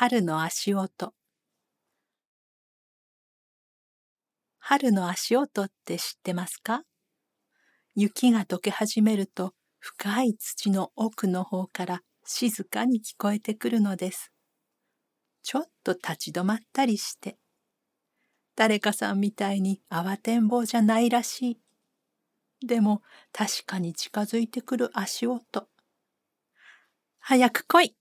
春の足音春の足音って知ってますか？雪が溶け始めると深い土の奥の方から静かに聞こえてくるのです。ちょっと立ち止まったりして。誰かさんみたいに慌てんぼうじゃないらしい。でも確かに近づいてくる足音。早く来い